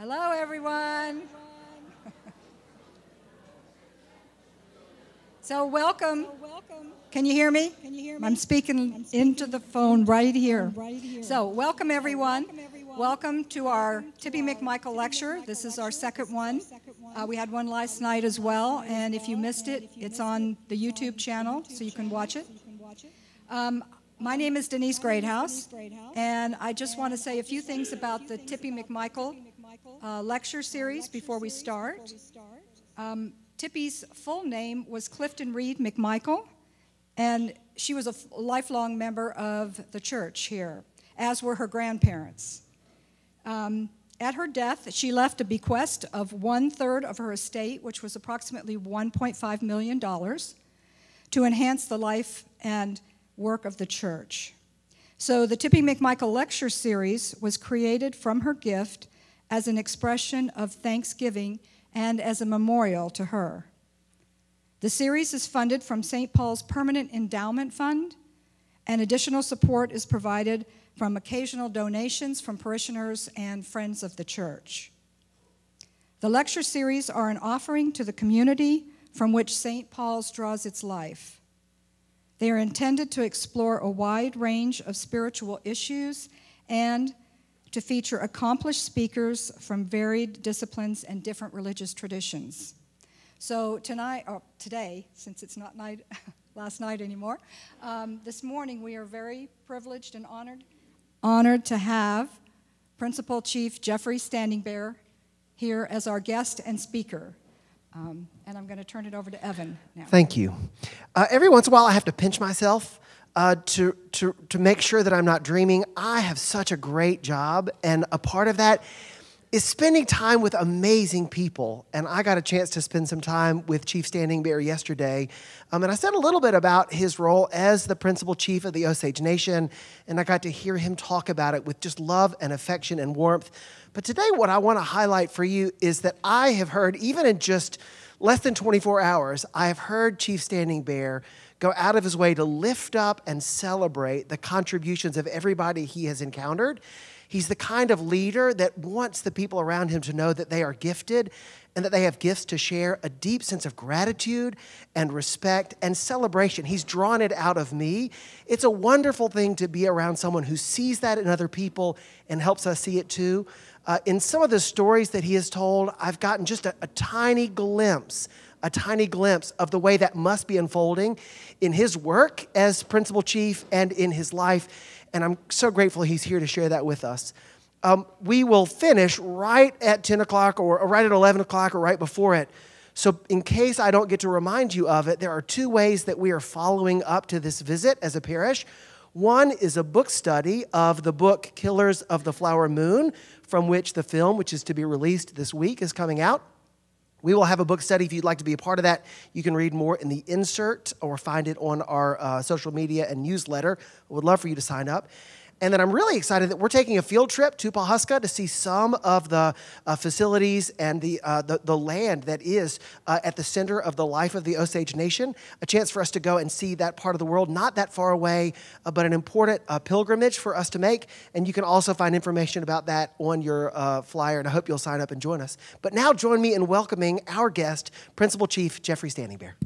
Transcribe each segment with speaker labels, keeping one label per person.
Speaker 1: Hello, everyone. so, welcome. Can you hear me? Can you hear me? I'm speaking into the phone right here. So, welcome, everyone. Welcome to our Tippy McMichael lecture. This is our second one. Uh, we had one last night as well, and if you missed it, it's on the YouTube channel, so you can watch it. Um, my name is Denise Greathouse, and I just want to say a few things about the Tippy McMichael uh, lecture series before we start. Um, Tippy's full name was Clifton Reed McMichael, and she was a lifelong member of the church here, as were her grandparents. Um, at her death, she left a bequest of one third of her estate, which was approximately $1.5 million, to enhance the life and work of the church. So the Tippy McMichael Lecture Series was created from her gift as an expression of thanksgiving and as a memorial to her. The series is funded from St. Paul's Permanent Endowment Fund, and additional support is provided from occasional donations from parishioners and friends of the church. The lecture series are an offering to the community from which St. Paul's draws its life. They are intended to explore a wide range of spiritual issues and to feature accomplished speakers from varied disciplines and different religious traditions. So tonight, or today, since it's not night, last night anymore, um, this morning we are very privileged and honored, honored to have Principal Chief Geoffrey Standing Bear here as our guest and speaker. Um, and I'm going to turn it over to Evan now.
Speaker 2: Thank you. Uh, every once in a while, I have to pinch myself uh, to, to, to make sure that I'm not dreaming. I have such a great job, and a part of that is spending time with amazing people. And I got a chance to spend some time with Chief Standing Bear yesterday. Um, and I said a little bit about his role as the principal chief of the Osage Nation. And I got to hear him talk about it with just love and affection and warmth. But today, what I want to highlight for you is that I have heard, even in just less than 24 hours, I have heard Chief Standing Bear go out of his way to lift up and celebrate the contributions of everybody he has encountered. He's the kind of leader that wants the people around him to know that they are gifted and that they have gifts to share a deep sense of gratitude and respect and celebration. He's drawn it out of me. It's a wonderful thing to be around someone who sees that in other people and helps us see it too. Uh, in some of the stories that he has told, I've gotten just a, a tiny glimpse a tiny glimpse of the way that must be unfolding in his work as principal chief and in his life. And I'm so grateful he's here to share that with us. Um, we will finish right at 10 o'clock or, or right at 11 o'clock or right before it. So, in case I don't get to remind you of it, there are two ways that we are following up to this visit as a parish. One is a book study of the book Killers of the Flower Moon, from which the film, which is to be released this week, is coming out. We will have a book study. If you'd like to be a part of that, you can read more in the insert or find it on our uh, social media and newsletter. I would love for you to sign up. And then I'm really excited that we're taking a field trip to Pawhuska to see some of the uh, facilities and the, uh, the, the, land that is uh, at the center of the life of the Osage Nation. A chance for us to go and see that part of the world, not that far away, uh, but an important uh, pilgrimage for us to make. And you can also find information about that on your uh, flyer, and I hope you'll sign up and join us. But now join me in welcoming our guest, Principal Chief Geoffrey Standing Bear.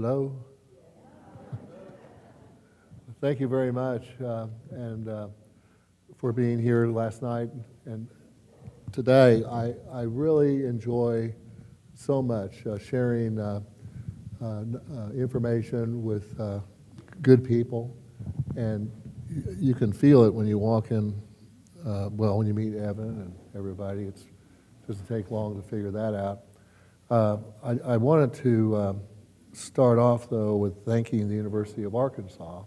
Speaker 3: Hello? Thank you very much uh, and uh, for being here last night and today. I, I really enjoy so much uh, sharing uh, uh, uh, information with good people and you can feel it when you walk in, well, when you meet Evan and everybody. It's, it doesn't take long to figure that out. I, I wanted to um, start off, though, with thanking the University of Arkansas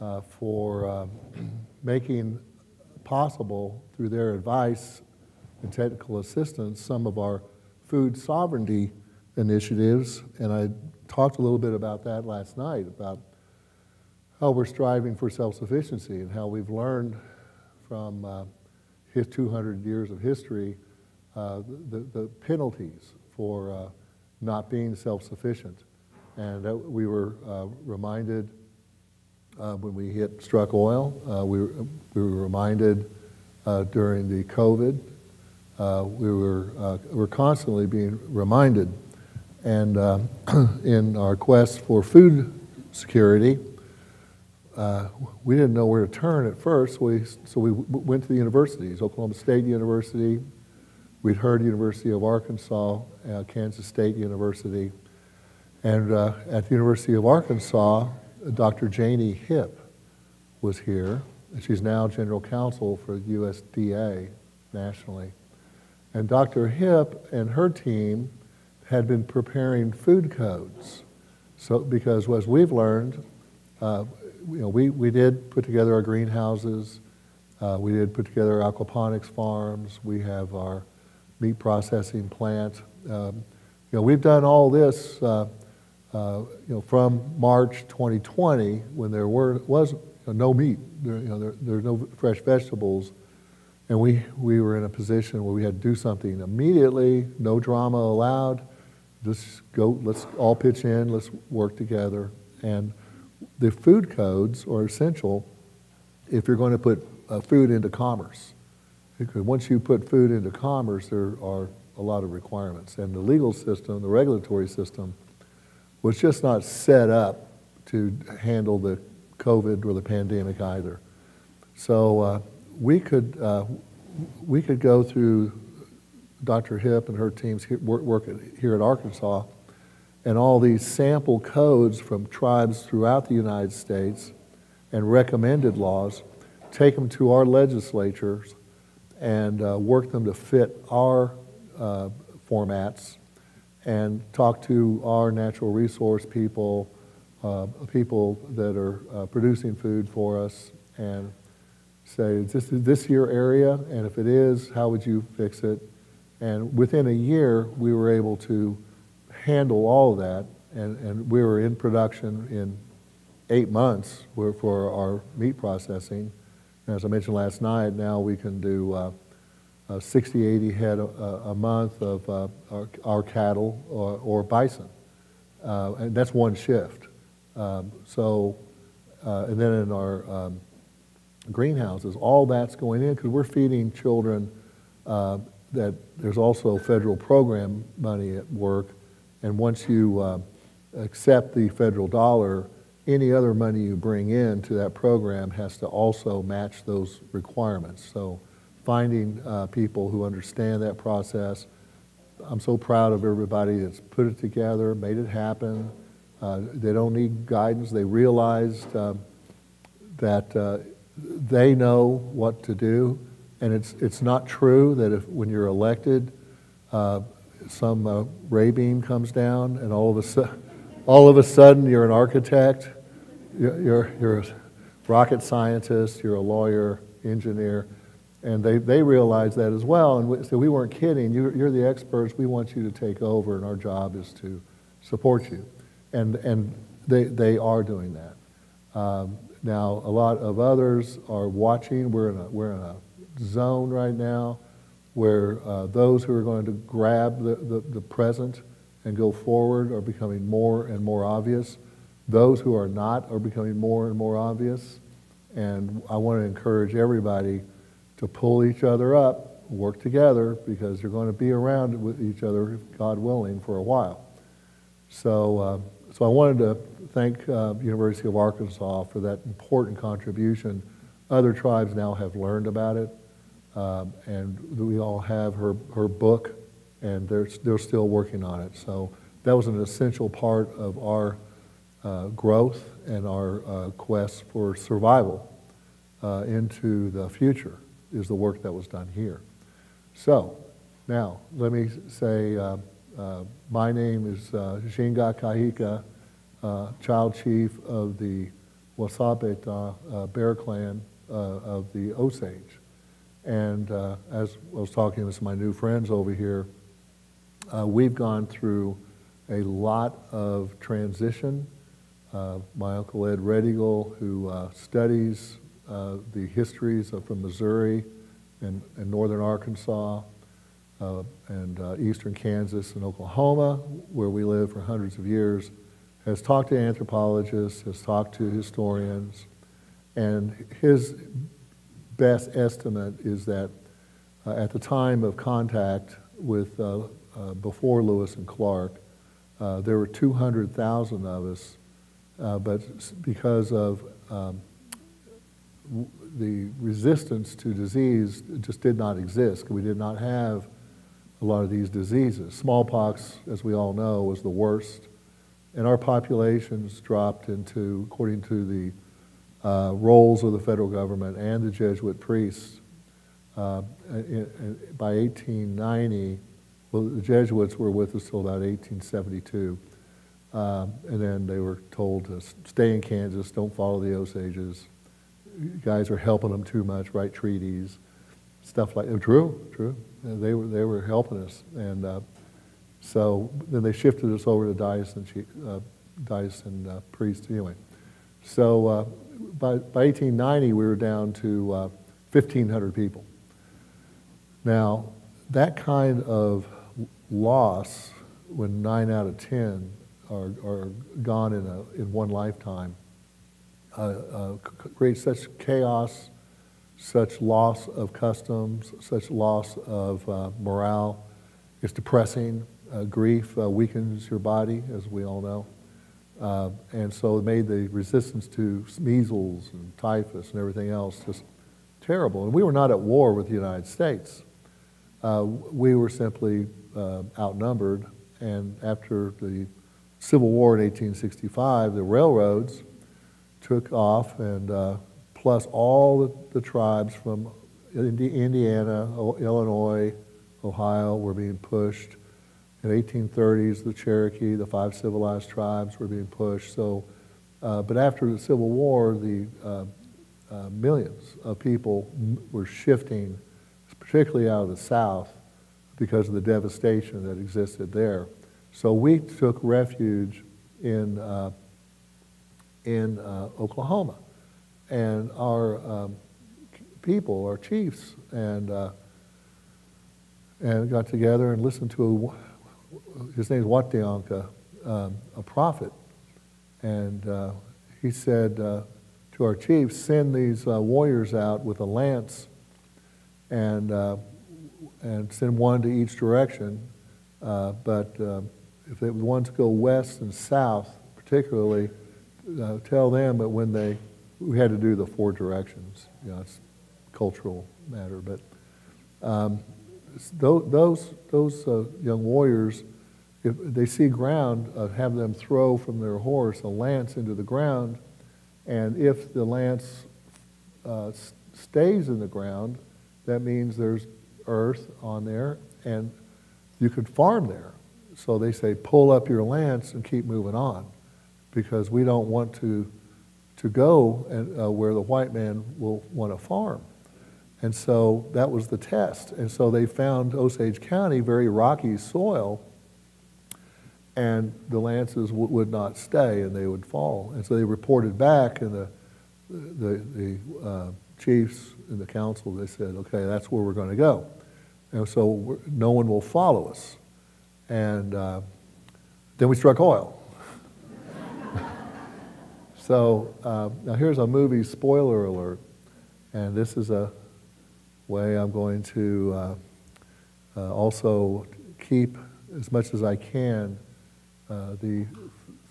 Speaker 3: uh, for uh, making possible, through their advice and technical assistance, some of our food sovereignty initiatives, and I talked a little bit about that last night about how we're striving for self-sufficiency and how we've learned from uh, his 200 years of history uh, the, the penalties for uh, not being self-sufficient. And we were uh, reminded uh, when we hit struck oil, uh, we, were, we were reminded during the COVID, we were, we're constantly being reminded. And in our quest for food security, uh, we didn't know where to turn at first, we, so we went to the universities, Oklahoma State University, we'd heard University of Arkansas, uh, Kansas State University, and uh, at the University of Arkansas, Dr. Janie Hipp was here. She's now general counsel for USDA nationally. And Dr. Hipp and her team had been preparing food codes. So, because as we've learned, uh, you know, we, we did put together our greenhouses. Uh, we did put together aquaponics farms. We have our meat processing plant. Um, you know, we've done all this, uh, uh, you know, from March 2020 when there were, was no meat, there, you know, there, there no fresh vegetables. And we, we were in a position where we had to do something immediately, no drama allowed. Just go, let's all pitch in, let's work together. And the food codes are essential if you're going to put uh, food into commerce. Because once you put food into commerce, there are a lot of requirements. And the legal system, the regulatory system, was just not set up to handle the COVID or the pandemic either. So uh, we could uh, we could go through Dr. Hipp and her team's work, work here at Arkansas and all these sample codes from tribes throughout the United States and recommended laws, take them to our legislatures and uh, work them to fit our uh, formats and talk to our natural resource people, uh, people that are uh, producing food for us and say, is this, is this your area? And if it is, how would you fix it? And within a year, we were able to handle all of that, and, and we were in production in eight months for our meat processing. And as I mentioned last night, now we can do uh, uh, 60, 80 head a, a month of uh, our, our, cattle or, or bison. Uh, and that's one shift. Um, so, uh, and then in our um, greenhouses, all that's going in because we're feeding children uh, that there's also federal program money at work and once you uh, accept the federal dollar, any other money you bring in to that program has to also match those requirements. So finding uh, people who understand that process, I'm so proud of everybody that's put it together, made it happen. Uh, they don't need guidance. They realized um, that uh, they know what to do. And it's, it's not true that if when you're elected, uh, some uh, ray beam comes down, and all of a sudden, all of a sudden, you're an architect, you're, you're, you're a rocket scientist, you're a lawyer, engineer, and they, they realize that as well. And we, so we weren't kidding. You're, you're the experts. We want you to take over, and our job is to support you. And, and they, they are doing that. Um, now, a lot of others are watching. We're in a, we're in a zone right now where uh, those who are going to grab the, the, the, present and go forward are becoming more and more obvious. Those who are not are becoming more and more obvious. And I want to encourage everybody to pull each other up, work together, because you're going to be around with each other, God willing, for a while. So, uh, so I wanted to thank uh, University of Arkansas for that important contribution. Other tribes now have learned about it. Um, and we all have her, her book, and they're, they're still working on it. So that was an essential part of our uh, growth and our uh, quest for survival uh, into the future is the work that was done here. So now let me say uh, uh, my name is uh, Jinga Kahika, child chief of the Wasapeta Bear Clan of the Osage. And uh, as I was talking with my new friends over here, uh, we've gone through a lot of transition. Uh, my uncle Ed Red Eagle, who uh, studies uh, the histories of, from Missouri and, and northern Arkansas uh, and uh, eastern Kansas and Oklahoma, where we lived for hundreds of years, has talked to anthropologists, has talked to historians, and his best estimate is that uh, at the time of contact with uh, uh, before Lewis and Clark, there were 200,000 of us, but because of um, the resistance to disease just did not exist. We did not have a lot of these diseases. Smallpox, as we all know, was the worst. And our populations dropped into, according to the uh, rolls of the federal government and the Jesuit priests, uh, in, in, by 1890, well, the Jesuits were with us till about 1872. Um, and then they were told to stay in Kansas, don't follow the Osages. Guys are helping them too much, write treaties, stuff like that. True, true. They were, they were helping us. And uh, so then they shifted us over to Dyson, uh, Dyson uh, Priest anyway. So uh, by, by 1890, we were down to 1,500 uh, people. Now, that kind of loss, when nine out of 10 are, are gone in, a, in one lifetime, uh, uh, creates such chaos such loss of customs, such loss of uh, morale. It's depressing. Grief weakens your body, as we all know. Uh, and so it made the resistance to measles and typhus and everything else just terrible. And we were not at war with the United States. Uh, we were simply uh, outnumbered. And after the Civil War in 1865, the railroads took off and plus all the, the tribes from Indiana, Illinois, Ohio were being pushed. In the 1830s, the Cherokee, the five civilized tribes were being pushed. So, uh, but after the Civil War, the uh, uh, millions of people were shifting, particularly out of the South, because of the devastation that existed there. So we took refuge in, uh, in uh, Oklahoma. And our um, people, our chiefs, and uh, and got together and listened to a, his name is Wateonka, um, a prophet, and uh, he said uh, to our chiefs, send these uh, warriors out with a lance, and uh, and send one to each direction, but if they want to go west and south, particularly, tell them that when they we had to do the four directions. You know, it's cultural matter, but um, those those uh, young warriors, if they see ground, uh, have them throw from their horse a lance into the ground, and if the lance uh, stays in the ground, that means there's earth on there, and you could farm there. So they say, pull up your lance and keep moving on, because we don't want to to go and, uh, where the white man will want to farm. And so that was the test. And so they found Osage County very rocky soil, and the lances would not stay and they would fall. And so they reported back, and the, the, the uh, chiefs and the council, they said, okay, that's where we're going to go. And so no one will follow us. And uh, then we struck oil. So uh, now here's a movie spoiler alert, and this is a way I'm going to uh, uh, also keep as much as I can uh, the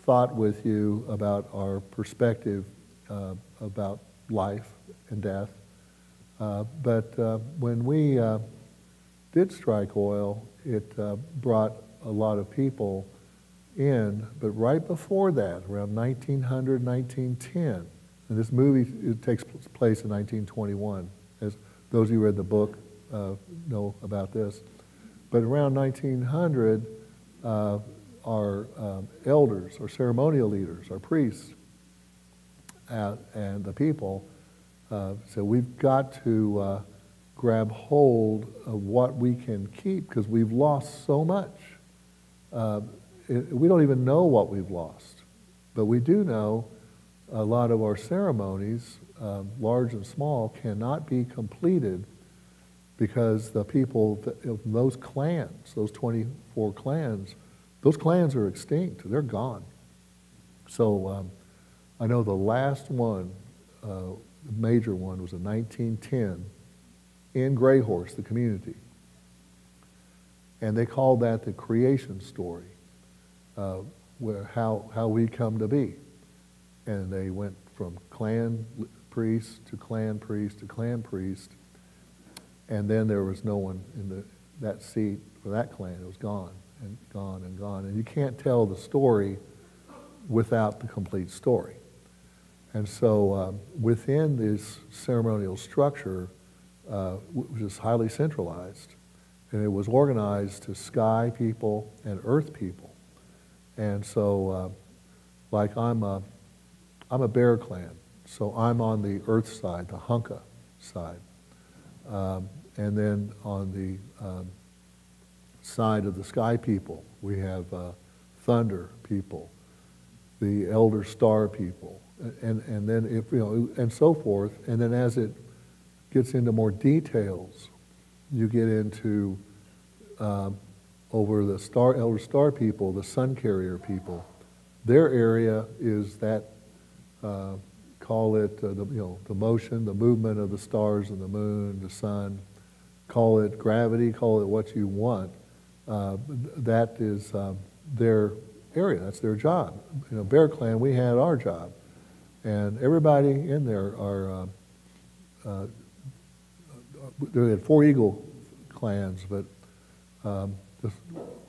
Speaker 3: thought with you about our perspective uh, about life and death. Uh, but when we did strike oil, it brought a lot of people but right before that, around 1900, 1910, and this movie it takes place in 1921, as those who read the book uh, know about this. But around 1900, uh, our um, elders, our ceremonial leaders, our priests, uh, and the people uh, said, we've got to uh, grab hold of what we can keep because we've lost so much. It, we don't even know what we've lost. But we do know a lot of our ceremonies, um, large and small, cannot be completed because the people of those clans, those 24 clans, those clans are extinct. They're gone. So um, I know the last one, uh, major one, was in 1910 in Gray Horse, the community. And they called that the creation story, uh, where how, how we come to be. And they went from clan priest to clan priest to clan priest. And then there was no one in the, that seat for that clan. It was gone and gone and gone. And you can't tell the story without the complete story. And so uh, within this ceremonial structure, uh, which is highly centralized, and it was organized to sky people and earth people. And so, uh, like I'm a, I'm a bear clan, so I'm on the earth side, the Hunka side. Um, and then on the um, side of the sky people, we have uh, thunder people, the elder star people, and, and then if, you know, and so forth. And then as it gets into more details, you get into um, over the star, elder star people, the sun carrier people. Their area is that, uh, call it uh, the, you know, the motion, the movement of the stars and the moon, the sun. Call it gravity, call it what you want. Uh, that is um, their area. That's their job. You know, Bear Clan, we had our job, and everybody in there are. Uh, uh, we had four eagle clans, but um,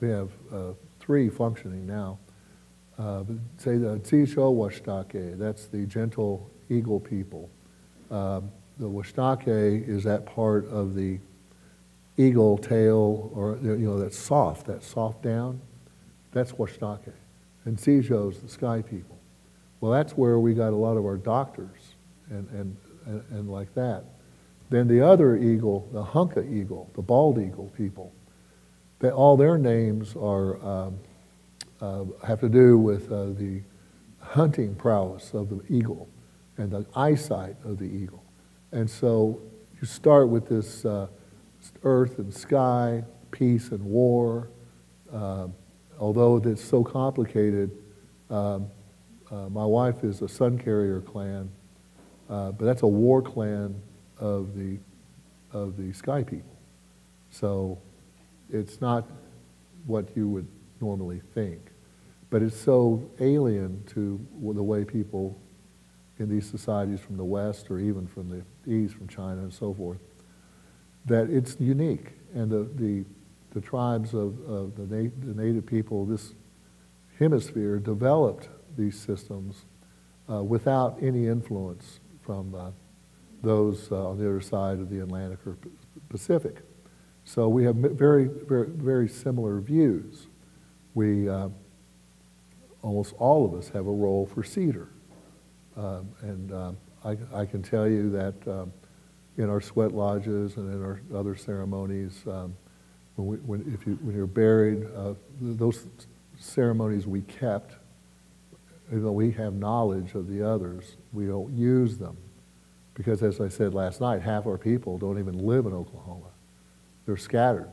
Speaker 3: we have uh, three functioning now. Uh, say the Tizho Washtake, that's the gentle eagle people. Um, the Washtake is that part of the eagle tail, or you know, that's soft, that soft down. That's Washtake. And Tizho's the sky people. Well, that's where we got a lot of our doctors and, and, and, and like that. Then the other eagle, the Hunka eagle, the bald eagle people, they, all their names are, um, uh, have to do with uh, the hunting prowess of the eagle and the eyesight of the eagle. And so you start with this uh, earth and sky, peace and war. Uh, although it's so complicated, um, uh, my wife is a sun carrier clan, uh, but that's a war clan of the, of the sky people. So it's not what you would normally think. But it's so alien to the way people in these societies from the West or even from the East, from China and so forth, that it's unique. And the, the, the tribes of, of the, the native people of this hemisphere developed these systems uh, without any influence from uh, those uh, on the other side of the Atlantic or Pacific. So we have very, very, very similar views. We, uh, almost all of us have a role for cedar. Um, and um, I, I, can tell you that um, in our sweat lodges and in our other ceremonies, um, when, we, when, if you, when you're buried, uh, those ceremonies we kept, even though we have knowledge of the others, we don't use them. Because as I said last night, half our people don't even live in Oklahoma. They're scattered.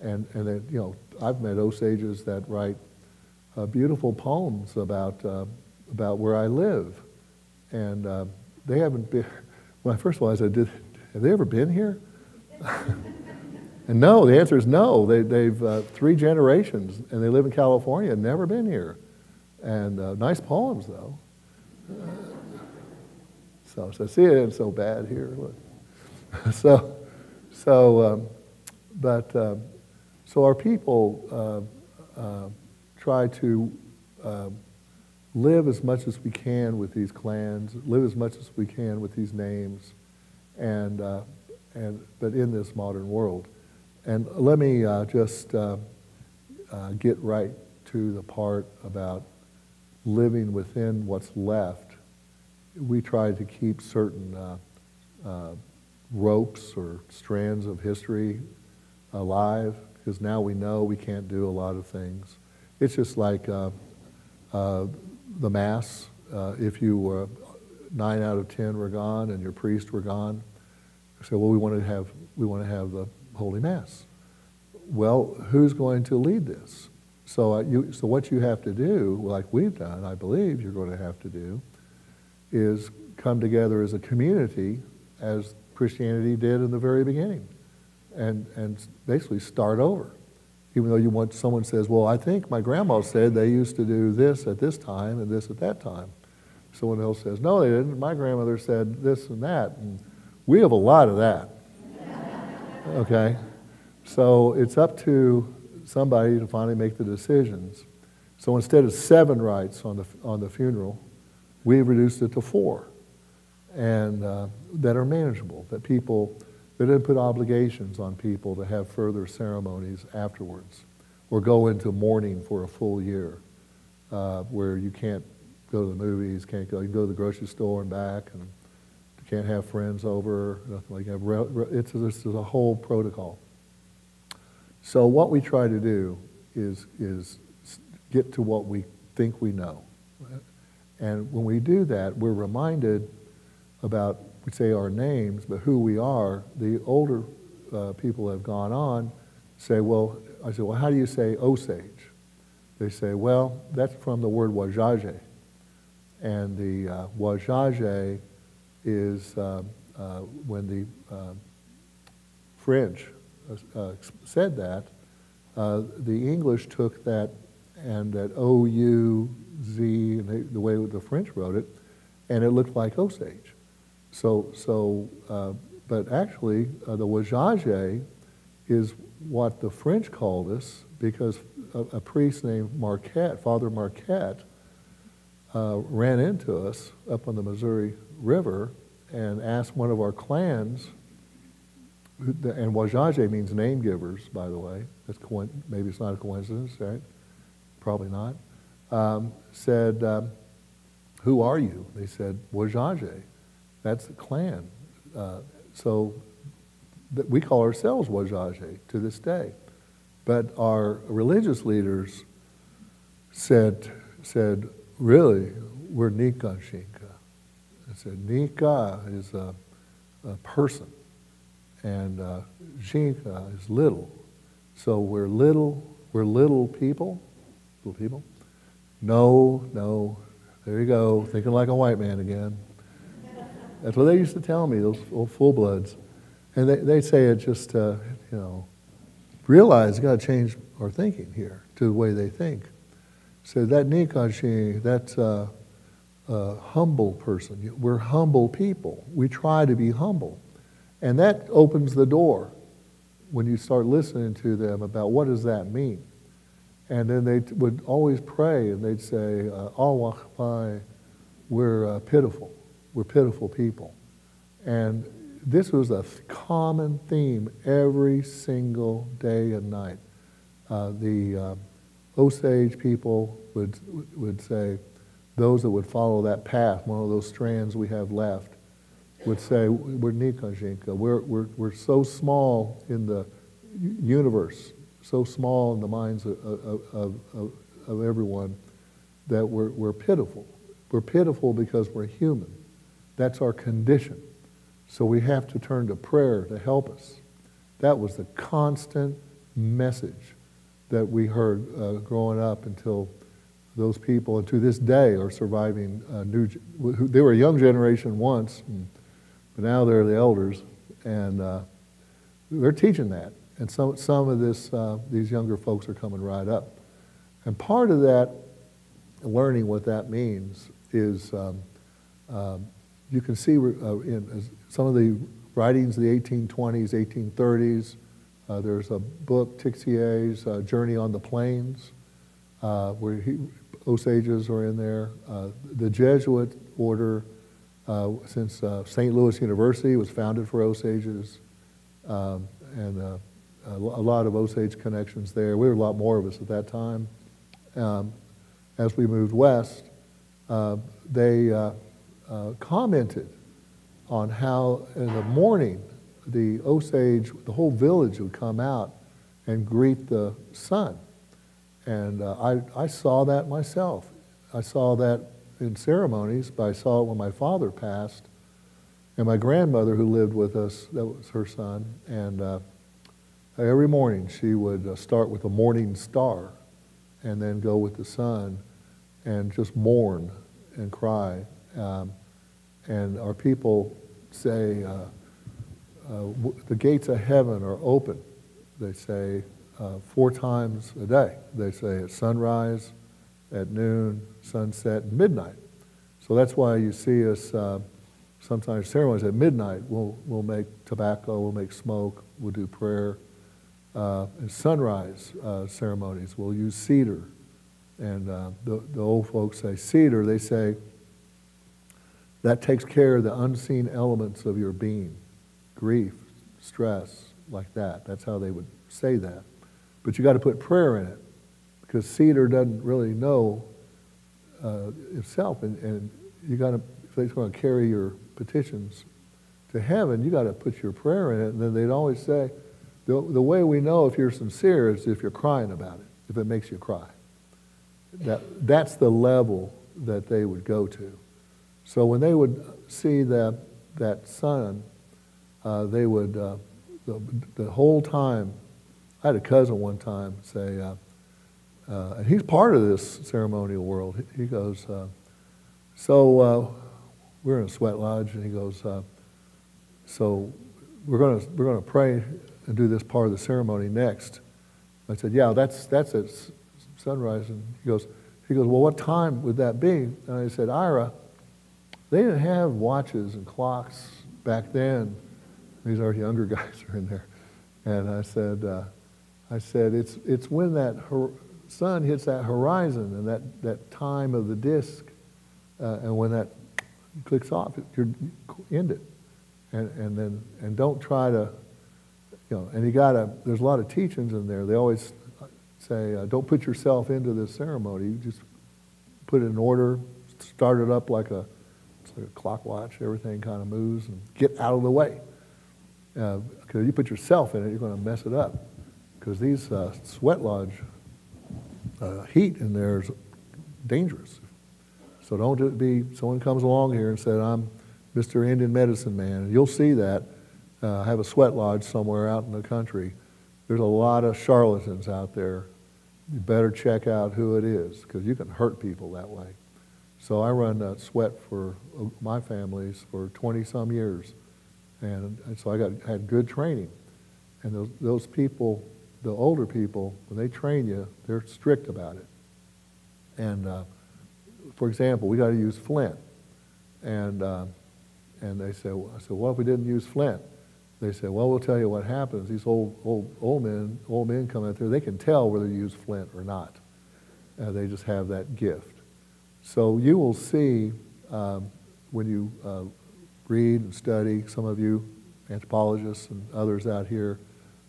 Speaker 3: And, and then, you know, I've met Osages that write uh, beautiful poems about, uh, about where I live. And uh, they haven't been, well, first of all, I said, Did, have they ever been here? and no, the answer is no. They, they've uh, three generations and they live in California, never been here. And uh, nice poems, though. so, so see, it ain't so bad here. so, so, um, but uh, so our people uh, uh, try to uh, live as much as we can with these clans, live as much as we can with these names, and uh, and but in this modern world. And let me just get right to the part about living within what's left. We try to keep certain ropes or strands of history alive because now we know we can't do a lot of things. It's just like uh, uh, the Mass. Uh, if you were nine out of ten were gone and your priest were gone, say, well, we want to have we want to have the Holy Mass. Well, who's going to lead this? So, uh, you, so what you have to do, like we've done, I believe you're going to have to do, is come together as a community, as Christianity did in the very beginning, and and basically start over. Even though you want someone says, well, I think my grandma said they used to do this at this time and this at that time. Someone else says, no, they didn't. My grandmother said this and that. And we have a lot of that. okay? So it's up to somebody to finally make the decisions. So instead of seven rites on the, on the funeral, we've reduced it to four and uh, that are manageable, that people, that didn't put obligations on people to have further ceremonies afterwards or go into mourning for a full year uh, where you can't go to the movies, can't go, you can go to the grocery store and back and you can't have friends over, nothing like that. It's, it's a whole protocol. So what we try to do is, is get to what we think we know. And when we do that, we're reminded about, we say our names, but who we are. The older uh, people have gone on, say, well, I say, well, how do you say Osage? They say, well, that's from the word wajaje. And the uh, wajaje is uh, uh, when the uh, French uh, said that, uh, the English took that and that O-U-Z, the way the French wrote it, and it looked like Osage. So, so uh, but actually, uh, the Wajaje is what the French called us because a, a priest named Marquette, Father Marquette, uh, ran into us up on the Missouri River and asked one of our clans and Wajaje means name givers, by the way. That's maybe it's not a coincidence, right? Probably not. Um, said, um, "Who are you?" They said, "Wajaje." That's the clan. Uh, so th- we call ourselves Wajaje to this day. But our religious leaders said, said, "Really, we're Nika Shinka." I said, "Nika is a, a person." and uh, Jinka is little. So we're little, we're little people, little people. No, no, there you go, thinking like a white man again. That's what they used to tell me, those old full bloods. And they, they say it just, uh, you know, realize you got to change our thinking here to the way they think. So that Nikashi, that's a, a humble person. We're humble people. We try to be humble. And that opens the door when you start listening to them about what does that mean. And then they would always pray and they'd say, uh, we're uh, pitiful. We're pitiful people. And this was a common theme every single day and night. Uh, the uh, Osage people would, would say, those that would follow that path, one of those strands we have left, would say, we're Nikajinka. We're, we're, we're so small in the universe, so small in the minds of, of, of, of everyone that we're, we're pitiful. We're pitiful because we're human. That's our condition. So we have to turn to prayer to help us. That was the constant message that we heard uh, growing up until those people, and to this day, are surviving. Uh, new, they were a young generation once, but now they're the elders, and uh, they're teaching that. And some, some of this, uh, these younger folks are coming right up. And part of that, learning what that means, is um, um, you can see uh, in some of the writings of the 1820s, 1830s, uh, there's a book, Tixier's uh, Journey on the Plains, where he, Osages are in there. the Jesuit order since St. Louis University was founded for Osages, um, and a lot of Osage connections there. We were a lot more of us at that time. Um, as we moved west, uh, they uh, uh, commented on how in the morning the Osage, the whole village would come out and greet the sun. And uh, I, I saw that myself. I saw that in ceremonies, but I saw it when my father passed. And my grandmother, who lived with us, that was her son, and uh, every morning she would uh, start with a morning star and then go with the sun and just mourn and cry. Um, and our people say, uh, uh, the gates of heaven are open. They say uh, four times a day. They say at sunrise, at noon, sunset, midnight. So that's why you see us uh, sometimes ceremonies at midnight. We'll, we'll make tobacco, we'll make smoke, we'll do prayer. Uh, sunrise uh, ceremonies, we'll use cedar. And the, the old folks say cedar, they say that takes care of the unseen elements of your being grief, stress, like that. That's how they would say that. But you got to put prayer in it because cedar doesn't really know uh, itself. And, and you got to, if it's going to carry your petitions to heaven, you got to put your prayer in it. And then they'd always say, the, the way we know if you're sincere is if you're crying about it, if it makes you cry. That, that's the level that they would go to. So when they would see that, that sun, uh, they would, uh, the, the whole time, I had a cousin one time say, uh, uh, and he's part of this ceremonial world. He goes, uh, so uh, we're in a sweat lodge, and he goes, so we're going to we're to pray and do this part of the ceremony next. I said, yeah, that's that's at sunrise. And he goes, he goes, well, what time would that be? And I said, Ira, they didn't have watches and clocks back then. These are younger guys are in there, and I said, uh, I said, it's it's when that sun hits that horizon and that, that time of the disk, uh, and when that clicks off, you end it. And, and then, and don't try to, you know, and you gotta, there's a lot of teachings in there. They always say, uh, don't put yourself into this ceremony. You just put it in order, start it up like a, clock watch, everything kind of moves, and get out of the way. Because uh, you put yourself in it, you're going to mess it up. Because these uh, sweat lodge uh, heat in there is dangerous. So don't be, someone comes along here and said, I'm Mr. Indian Medicine Man. You'll see that. Uh, I have a sweat lodge somewhere out in the country. There's a lot of charlatans out there. You better check out who it is because you can hurt people that way. So I run sweat for uh, my families for 20 some years. And, and so I got, had good training. And those, those people the older people, when they train you, they're strict about it. And uh, for example, we got to use flint. And, uh, and they said, I said, what if we didn't use flint? They said, well, we'll tell you what happens. These old, old, old men, old men come out there, they can tell whether you use flint or not. Uh, they just have that gift. So you will see um, when you uh, read and study, some of you anthropologists and others out here,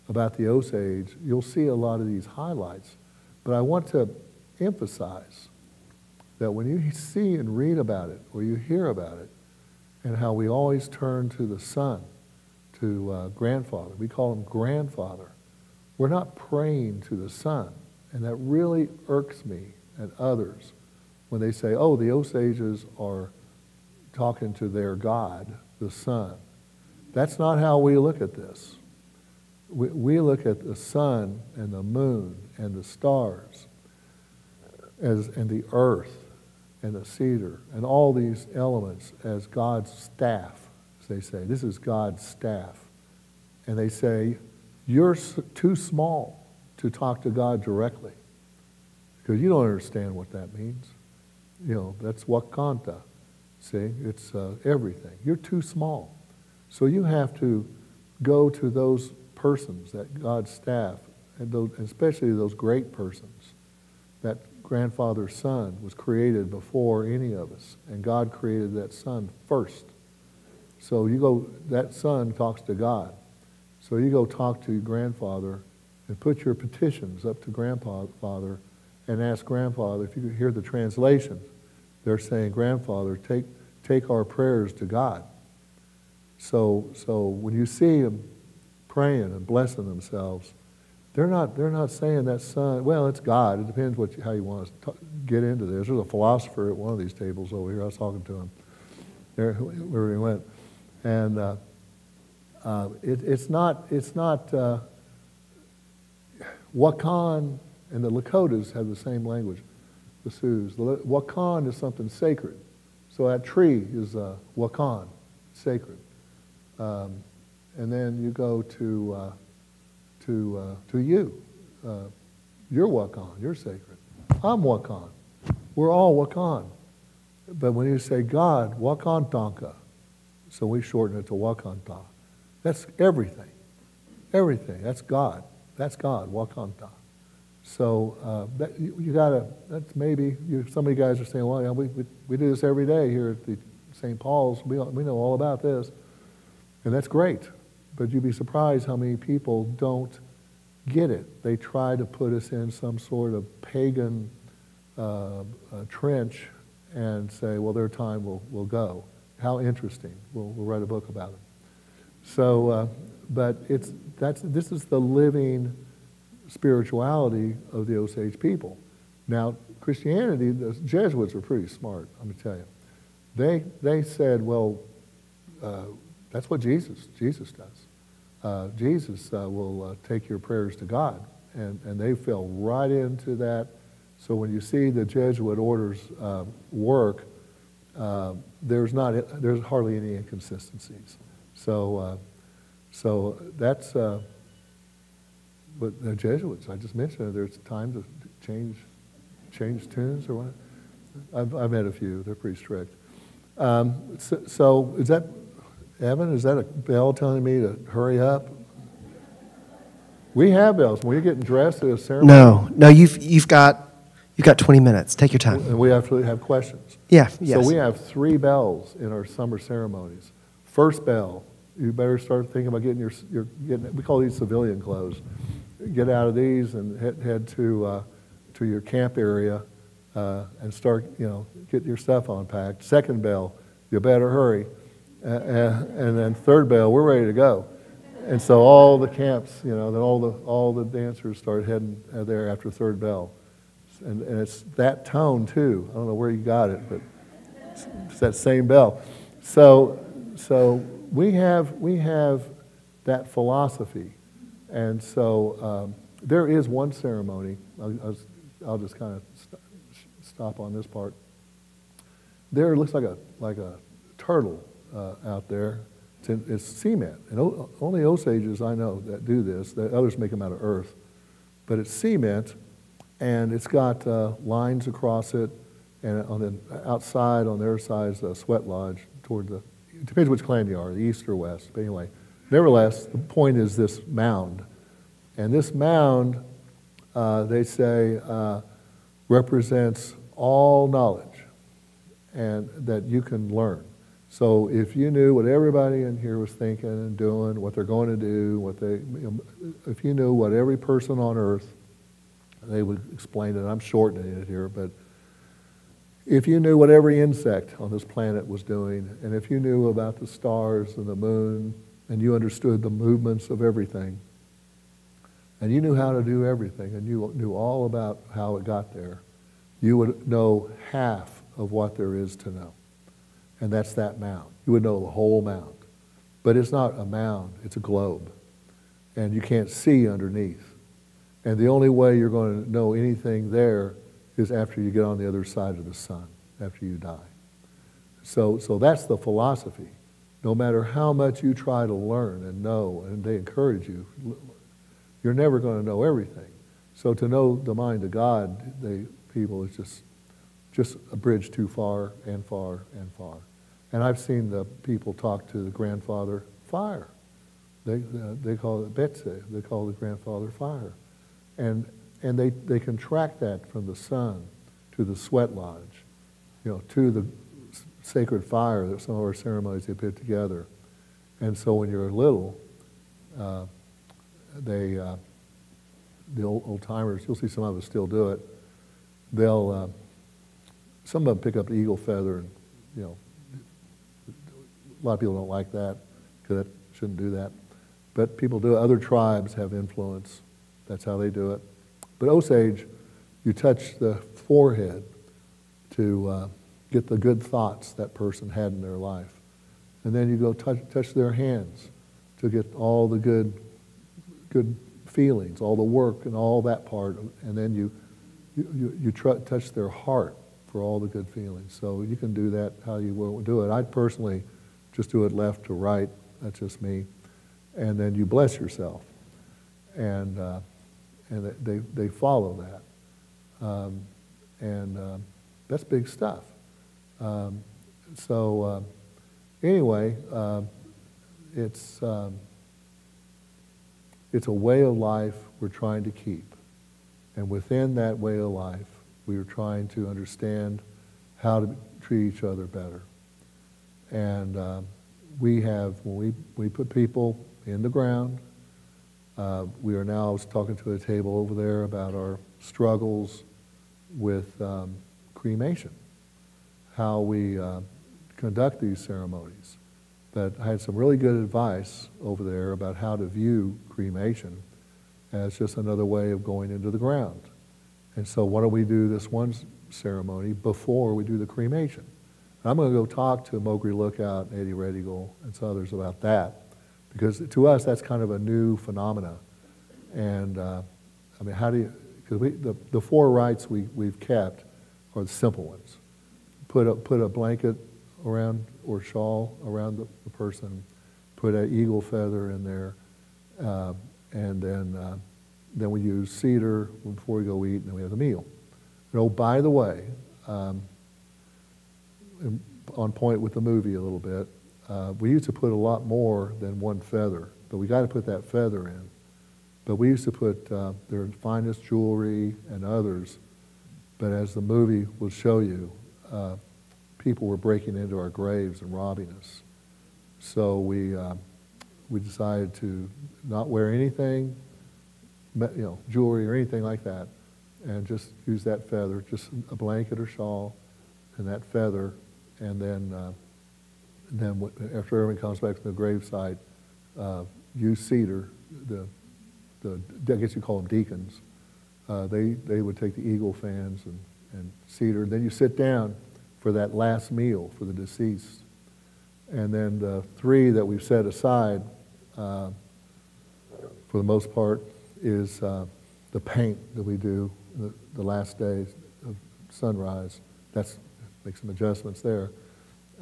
Speaker 3: about the Osage, you'll see a lot of these highlights. But I want to emphasize that when you see and read about it, or you hear about it, and how we always turn to the sun, to uh, grandfather, we call him grandfather, we're not praying to the sun. And that really irks me and others when they say, oh, the Osages are talking to their God, the sun. That's not how we look at this we, we look at the sun and the moon and the stars as, and the earth and the cedar and all these elements as God's staff, as they say. This is God's staff. And they say, you're too small to talk to God directly because you don't understand what that means. You know, that's Wakanta. See, it's uh, everything. You're too small. So you have to go to those persons, that God's staff, and those, especially those great persons. That grandfather's sun was created before any of us, and God created that sun first. So you go, that sun talks to God. So you go talk to your grandfather and put your petitions up to grandfather and ask grandfather, if you could hear the translations, they're saying, grandfather, take, take our prayers to God. So, so when you see them praying and blessing themselves, they're not, they're not saying that sun, well, it's God. It depends what you, how you want to t- get into this. There's a philosopher at one of these tables over here. I was talking to him there where we went. And uh, uh, it, it's not, it's not uh, Wakan and the Lakotas have the same language, the Sioux. The, Wakan is something sacred. So that tree is uh, Wakan, sacred. Um, and then you go to, uh, to, uh, to you. Uh, you're Wakan, you're sacred. I'm Wakan. We're all Wakan. But when you say God, Wakantanka, so we shorten it to Wakanta. That's everything. Everything. That's God. That's God, Wakanta. So uh, that, you, you got to, that's maybe, you, some of you guys are saying, well, yeah, we, we, we do this every day here at the St. Paul's. We, we know all about this. And that's great. But you'd be surprised how many people don't get it. They try to put us in some sort of pagan uh, uh, trench and say, well, their time will, will go. How interesting. We'll, we'll write a book about it. So, uh, but it's, that's, this is the living spirituality of the Osage people. Now, Christianity, the Jesuits were pretty smart, I'm going to tell you. They, they said, well, uh, that's what Jesus, Jesus does. Uh, Jesus uh, will uh, take your prayers to God. And, and they fell right into that. So when you see the Jesuit orders uh, work, uh, there's, not, there's hardly any inconsistencies. So, so that's but the Jesuits, I just mentioned, there's time to change, change tunes or what. I've, I've met a few. They're pretty strict. Um, so, so, is that, Evan, is that a bell telling me to hurry up? We have bells. When you're getting dressed at a ceremony.
Speaker 2: No, no, you've, you've got, you've got 20 minutes. Take your time.
Speaker 3: And we have to have questions.
Speaker 2: Yeah, yes.
Speaker 3: So we have three bells in our summer ceremonies. First bell, you better start thinking about getting your, your getting, we call these civilian clothes get out of these and head, head to, uh, to your camp area uh, and start, you know, get your stuff unpacked. Second bell, you better hurry. Uh, and then third bell, we're ready to go. And so all the camps, you know, then all the, all the dancers start heading uh, there after third bell. And, and it's that tone too. I don't know where you got it, but it's, it's that same bell. So, so we have, we have that philosophy and so um, there is one ceremony. I'll, I'll just kind of st stop on this part. There looks like a, like a turtle uh, out there. It's, in, it's cement. And o only Osages I know that do this. The others make them out of earth. But it's cement, and it's got uh, lines across it. And on the outside, on their side, is a sweat lodge toward the, it depends which clan you are, the east or west. But anyway, Nevertheless, the point is this mound. And this mound, uh, they say, uh, represents all knowledge and that you can learn. So if you knew what everybody in here was thinking and doing, what they're going to do, what they, if you knew what every person on earth, they would explain it. I'm shortening it here, but if you knew what every insect on this planet was doing, and if you knew about the stars and the moon and you understood the movements of everything. And you knew how to do everything, and you knew all about how it got there. You would know half of what there is to know. And that's that mound. You would know the whole mound. But it's not a mound, it's a globe. And you can't see underneath. And the only way you're going to know anything there is after you get on the other side of the sun, after you die. So, so that's the philosophy no matter how much you try to learn and know, and they encourage you, you're never going to know everything. So to know the mind of God, they, people, is just, just a bridge too far and far and far. And I've seen the people talk to the grandfather fire. They, uh, they call it Betse. They call the grandfather fire. And, and they, they contract that from the sun to the sweat lodge, you know, to the sacred fire that some of our ceremonies they put together. And so when you're little, uh, they, uh, the old, timers, you'll see some of us still do it. They'll, uh, some of them pick up the eagle feather and, you know, a lot of people don't like that because that shouldn't do that. But people do. it. Other tribes have influence. That's how they do it. But Osage, you touch the forehead to uh, get the good thoughts that person had in their life. And then you go touch, touch their hands to get all the good, good feelings, all the work and all that part. And then you, you, you, you tr- touch their heart for all the good feelings. So you can do that how you will do it. I personally just do it left to right. That's just me. And then you bless yourself. And, uh, and they, they follow that. Um, and uh, that's big stuff. Um, so uh, anyway, uh, it's, um, it's a way of life we're trying to keep. And within that way of life, we are trying to understand how to treat each other better. And uh, we have, when we, we put people in the ground, uh, we are now, I was talking to a table over there about our struggles with um, cremation, how we uh, conduct these ceremonies. But I had some really good advice over there about how to view cremation as just another way of going into the ground. And so why don't we do this one ceremony before we do the cremation? And I'm going to go talk to Mogri Lookout Eddie Red Eagle and some others about that because to us that's kind of a new phenomena. And uh, I mean, how do you, because the, the four rites we, we've kept are the simple ones. Put a, put a blanket around or shawl around the, the person, put an eagle feather in there, uh, and then, uh, then we use cedar before we go eat, and then we have the meal. And oh, by the way, um, on point with the movie a little bit, uh, we used to put a lot more than one feather, but we got to put that feather in. But we used to put uh, their finest jewelry and others. But as the movie will show you, uh, people were breaking into our graves and robbing us. So we, uh, we decided to not wear anything, you know, jewelry or anything like that, and just use that feather, just a blanket or shawl, and that feather, and then, uh, then after everyone comes back to the gravesite, uh, use cedar, the, the, I guess you call them deacons. Uh, they, they would take the eagle fans and, and cedar. Then you sit down for that last meal for the deceased. And then the three that we've set aside, uh, for the most part, is uh, the paint that we do the, the last day of sunrise. That's make some adjustments there.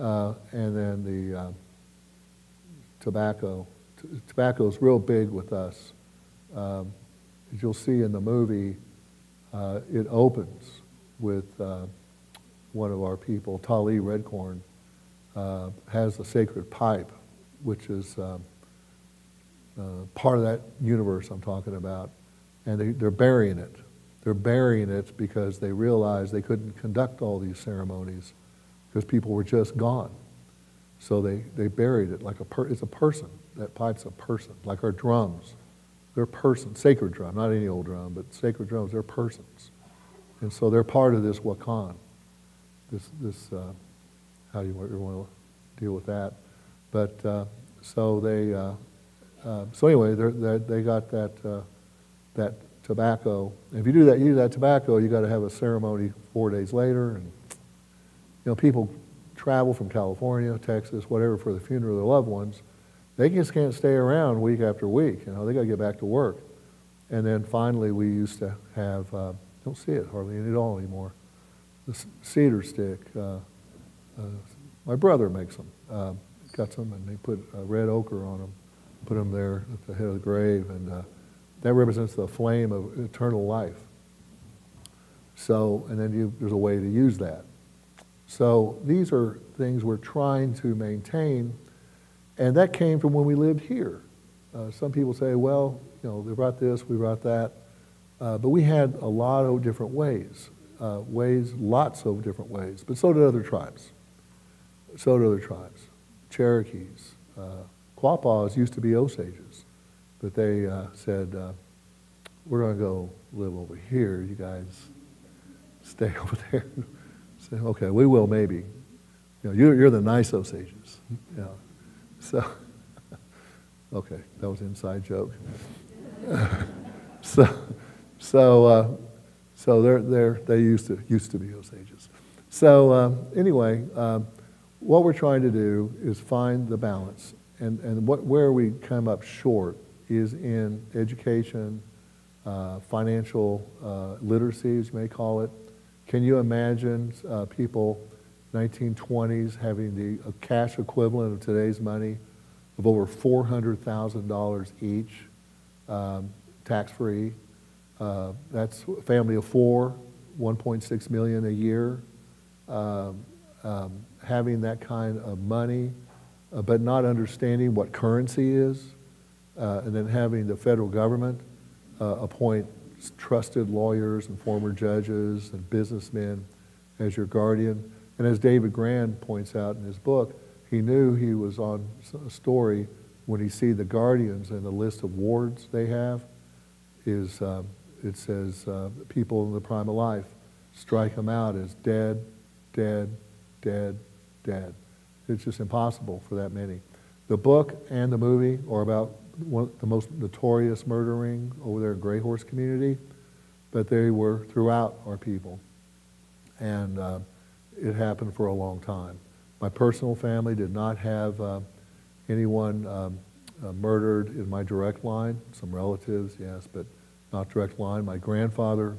Speaker 3: Uh, and then the uh, tobacco. T- tobacco is real big with us. Um, as you'll see in the movie, uh, it opens with uh, one of our people, Talee Redcorn, uh, has a sacred pipe, which is um, uh, part of that universe I'm talking about, and they, they're burying it. They're burying it because they realized they couldn't conduct all these ceremonies because people were just gone. So they, they buried it like a per, it's a person. That pipe's a person, like our drums. They're persons, sacred drum, not any old drum, but sacred drums, they're persons. And so they're part of this Wakan this, this uh, how do you want to deal with that? But uh, so they, uh, uh so anyway, they they got that uh, that tobacco. And if you do that, you do that tobacco, you got to have a ceremony four days later, and you know people travel from California, Texas, whatever for the funeral of their loved ones. They just can't stay around week after week. You know, they got to get back to work. And then finally, we used to have. Uh, don't see it hardly at all anymore the cedar stick. Uh, uh, my brother makes them. Uh, got some, and they put red ochre on them, put them there at the head of the grave, and uh, that represents the flame of eternal life. So, and then you, there's a way to use that. So these are things we're trying to maintain, and that came from when we lived here. Uh, some people say, well, you know, they brought this, we brought that, uh, but we had a lot of different ways uh, ways, lots of different ways, but so did other tribes. So did other tribes. Cherokees, uh, Quapaws used to be Osages, but they uh, said, uh, we're going to go live over here. You guys stay over there. Say, okay, we will maybe. You know, you're, you're the nice Osages. Yeah. So, okay, that was an inside joke. so, so, uh, so they're, they're, they used to, used to be Osages. So um, anyway, um, what we're trying to do is find the balance. And, and what, where we come up short is in education, uh, financial uh, literacy, as you may call it. Can you imagine uh, people 1920s having the cash equivalent of today's money of over $400,000 each, um, tax-free? Uh, that's a family of four, 1.6 million a year. Um, um, having that kind of money, uh, but not understanding what currency is, uh, and then having the federal government uh, appoint trusted lawyers and former judges and businessmen as your guardian. And as David Grann points out in his book, he knew he was on a story when he see the guardians and the list of wards they have is uh, it says uh, people in the prime of life strike them out as dead, dead, dead, dead. It's just impossible for that many. The book and the movie are about one the most notorious murder ring over there in Gray Horse community, but they were throughout our people. And uh, it happened for a long time. My personal family did not have uh, anyone um, uh, murdered in my direct line. Some relatives, yes, but not direct line. My grandfather,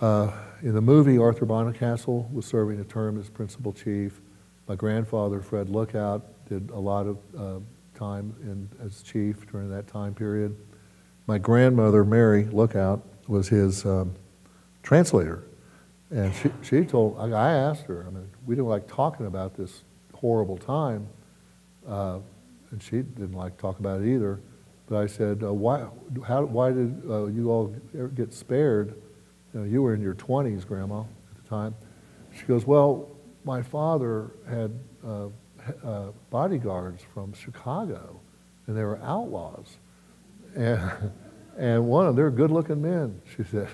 Speaker 3: uh, in the movie, Arthur Bonnicastle was serving a term as principal chief. My grandfather, Fred Lookout, did a lot of uh, time in, as chief during that time period. My grandmother, Mary Lookout, was his um, translator. And she, she told, I asked her, I mean, we didn't like talking about this horrible time, uh, and she didn't like to talk about it either. But I said, uh, why, how, why did uh, you all get spared? You, know, you were in your 20s, Grandma, at the time. She goes, well, my father had uh, uh, bodyguards from Chicago, and they were outlaws. And, and one of them, they're good-looking men, she said.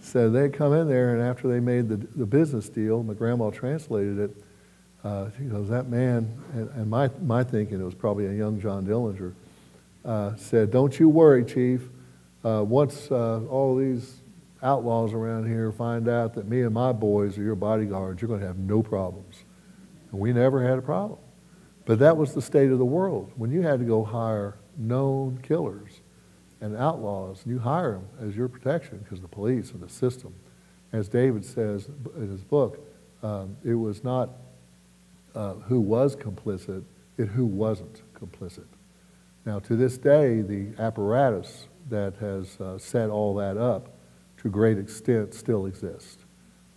Speaker 3: so they come in there, and after they made the, the business deal, my grandma translated it, uh, she goes, that man, and, and, my, my thinking, it was probably a young John Dillinger, uh, said, don't you worry, Chief. Uh, once uh, all these outlaws around here find out that me and my boys are your bodyguards, you're going to have no problems. And we never had a problem. But that was the state of the world. When you had to go hire known killers and outlaws, and you hire them as your protection because the police and the system. As David says in his book, um, it was not uh, who was complicit, it who wasn't complicit. Now, to this day, the apparatus that has uh, set all that up to a great extent still exists.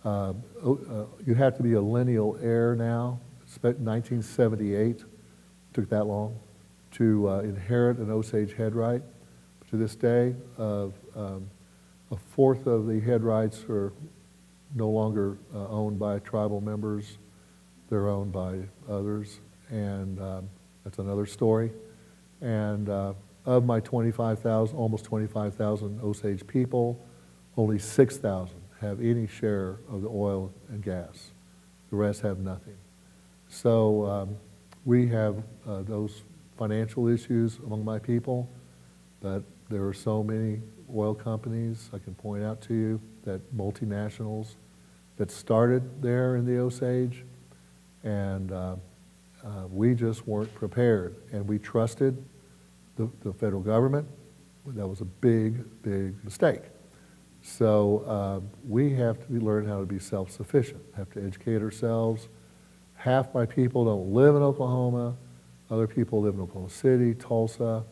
Speaker 3: Uh, uh, you have to be a lineal heir now. 1978 took that long to uh, inherit an Osage head right. To this day, um, a fourth of the head rights are no longer uh, owned by tribal members. They're owned by others, and um, that's another story. And uh, of my 25,000, almost 25,000 Osage people, only 6,000 have any share of the oil and gas. The rest have nothing. So um, we have uh, those financial issues among my people, but there are so many oil companies I can point out to you that multinationals that started there in the Osage, and uh, uh, we just weren't prepared. And we trusted the, the federal government. That was a big, big mistake. So uh, we have to learn how to be self-sufficient, have to educate ourselves. Half my people don't live in Oklahoma. Other people live in Oklahoma City, Tulsa.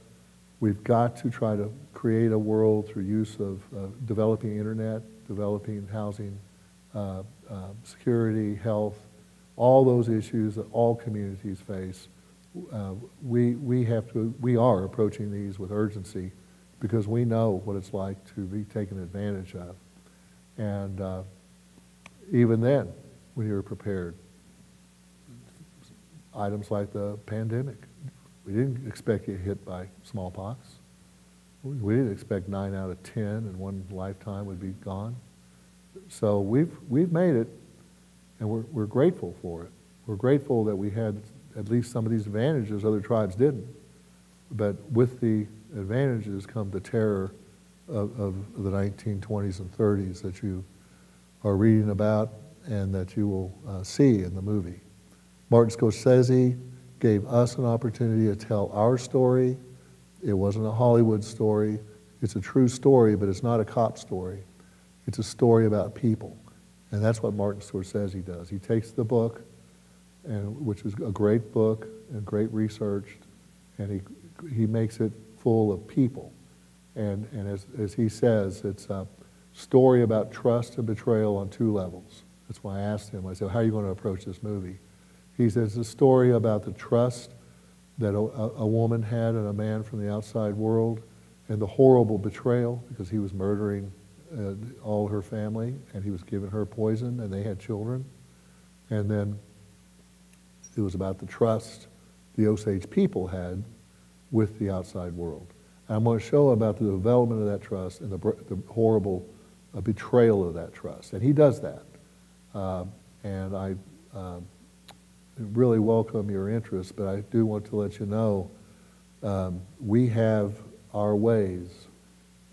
Speaker 3: We've got to try to create a world through use of uh, developing internet, developing housing, uh, uh, security, health, all those issues that all communities face. Uh, we, we, have to, we are approaching these with urgency because we know what it's like to be taken advantage of. And uh, even then, when you're prepared, items like the pandemic, we didn't expect to get hit by smallpox. We didn't expect nine out of 10 in one lifetime would be gone. So we've, we've made it, and we're, we're grateful for it. We're grateful that we had at least some of these advantages other tribes didn't. But with the advantages come the terror of, of the 1920s and 30s that you are reading about and that you will uh, see in the movie. Martin Scorsese gave us an opportunity to tell our story. It wasn't a Hollywood story. It's a true story, but it's not a cop story. It's a story about people. And that's what Martin Scorsese does. He takes the book, and, which is a great book and great research, and he, he makes it full of people. And, and as, as he says, it's a story about trust and betrayal on two levels. That's why I asked him, I said, how are you going to approach this movie? He says, it's a story about the trust that a, a woman had in a man from the outside world and the horrible betrayal because he was murdering uh, all her family and he was giving her poison and they had children. And then it was about the trust the Osage people had with the outside world. And I'm going to show about the development of that trust and the, the horrible uh, betrayal of that trust. And he does that. Uh, and I uh, really welcome your interest, but I do want to let you know um, we have our ways.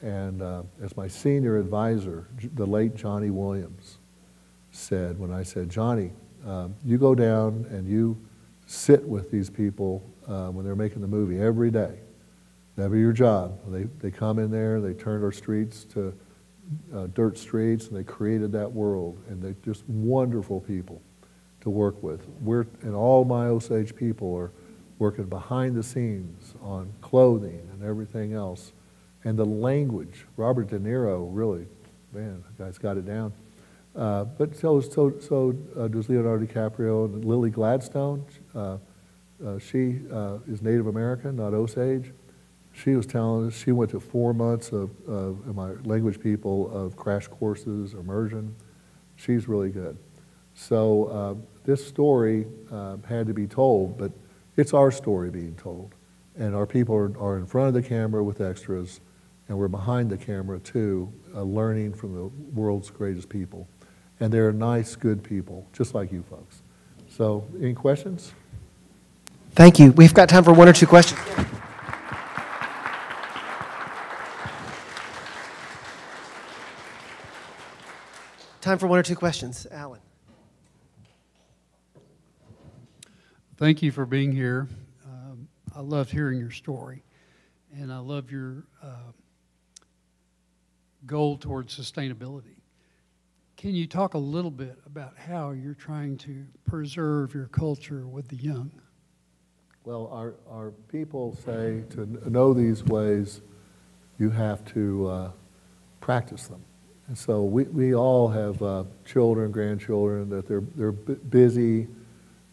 Speaker 3: And uh, as my senior advisor, the late Johnny Williams, said when I said, Johnny, um, you go down and you sit with these people uh, when they're making the movie every day. That'll be your job. They, they come in there, they turned our streets to uh, dirt streets, and they created that world. And they're just wonderful people to work with. We're, and all my Osage people are working behind the scenes on clothing and everything else. And the language, Robert De Niro really, man, the guy's got it down. Uh, but so, so, so uh, does Leonardo DiCaprio and Lily Gladstone. Uh, uh she uh, is Native American, not Osage. She was telling us she went to four months of, of my language people of crash courses, immersion. She's really good. So uh, this story had to be told, but it's our story being told. And our people are, are in front of the camera with extras, and we're behind the camera too, uh, learning from the world's greatest people. And they're nice, good people, just like you folks. So, any questions?
Speaker 2: Thank you. We've got time for one or two questions. Time for one or two questions. Alan.
Speaker 4: Thank you for being here. Um, I loved hearing your story, and I love your uh, goal towards sustainability. Can you talk a little bit about how you're trying to preserve your culture with the young?
Speaker 3: Well, our, our people say to know these ways, you have to uh, practice them. And so we, we all have uh, children, grandchildren, that they're, they're busy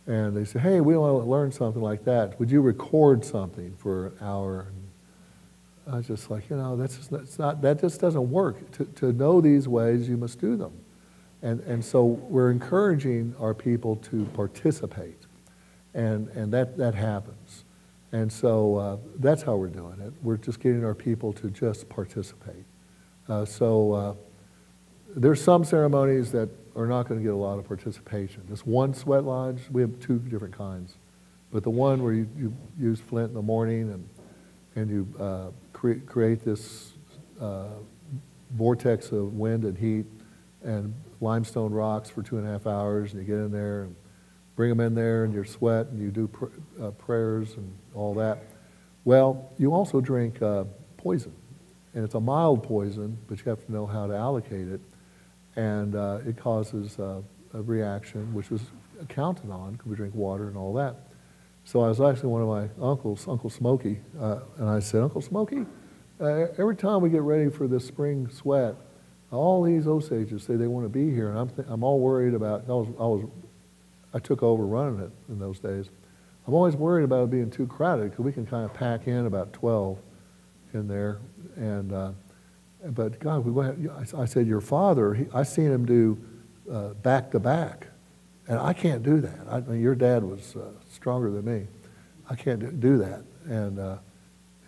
Speaker 3: and they say, hey, we want to learn something like that. Would you record something for an hour? And I was just like, you know, that's just, that's not, that just doesn't work. To, to know these ways, you must do them. And, and so we're encouraging our people to participate. And, and that, that happens. And so uh, that's how we're doing it. We're just getting our people to just participate. Uh, so uh, there's some ceremonies that are not going to get a lot of participation. This one sweat lodge, we have two different kinds. But the one where you, you use flint in the morning and, and you uh, cre create this uh, vortex of wind and heat and limestone rocks for two and a half hours, and you get in there and bring them in there and you sweat and you do pr uh, prayers and all that. Well, you also drink uh, poison. And it's a mild poison, but you have to know how to allocate it and uh, it causes uh, a reaction, which was counted on because we drink water and all that. So I was asking one of my uncles, Uncle Smokey, uh, and I said, Uncle Smokey, uh, every time we get ready for this spring sweat, all these Osages say they want to be here, and I'm, I'm all worried about, I was, I was, I took over running it in those days. I'm always worried about it being too crowded because we can kind of pack in about 12 in there, and uh, but God, we went, I said, your father, he, I seen him do uh, back to back. And I can't do that. I mean, your dad was uh, stronger than me. I can't do that. And uh,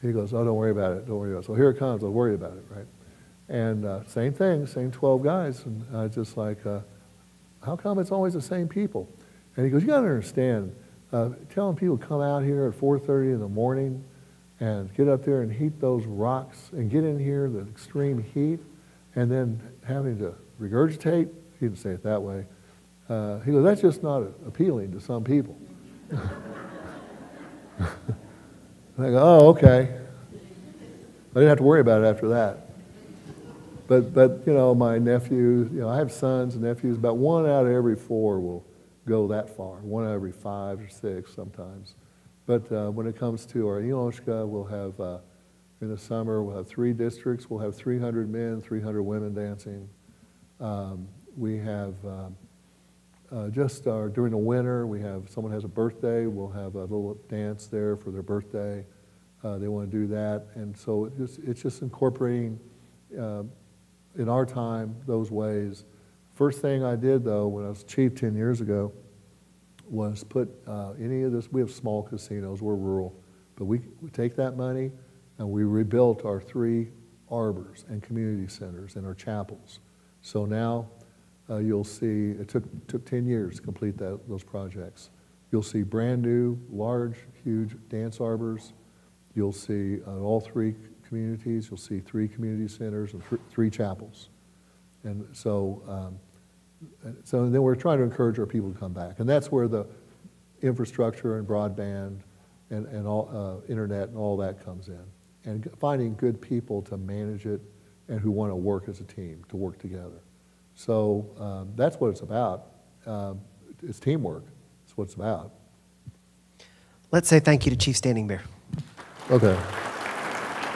Speaker 3: he goes, oh, don't worry about it. Don't worry about it. So here it comes. I'll worry about it, right? And uh, same thing, same 12 guys. And I just like, uh, how come it's always the same people? And he goes, you got to understand, uh, telling people to come out here at 4.30 in the morning and get up there and heat those rocks and get in here, the extreme heat, and then having to regurgitate. He didn't say it that way. Uh, he goes, that's just not appealing to some people. I go, oh, okay. I didn't have to worry about it after that. But, but you know, my nephews, you know, I have sons and nephews, about one out of every four will go that far, one out of every five or six sometimes. But uh, when it comes to our In-Lon-Schka, we'll have, uh, in the summer, we'll have three districts. We'll have 300 men, 300 women dancing. Um, we have um, uh, just our, during the winter, we have, someone has a birthday, we'll have a little dance there for their birthday. Uh, they want to do that. And so it's just incorporating, uh, in our time, those ways. First thing I did, though, when I was chief 10 years ago, was put uh, any of this, we have small casinos, we're rural, but we, we take that money and we rebuilt our three arbors and community centers and our chapels. So now uh, you'll see, it took, took 10 years to complete that, those projects. You'll see brand new, large, huge dance arbors. You'll see uh, all three communities, you'll see three community centers and th- three chapels. And so, um, and then we're trying to encourage our people to come back. And that's where the infrastructure and broadband and, and all, uh, internet and all that comes in. And finding good people to manage it and who want to work as a team, to work together. So um, that's what it's about. Um, it's teamwork. That's what it's about.
Speaker 2: Let's say thank you to Chief Standing Bear.
Speaker 3: Okay.